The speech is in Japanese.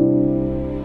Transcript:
うん。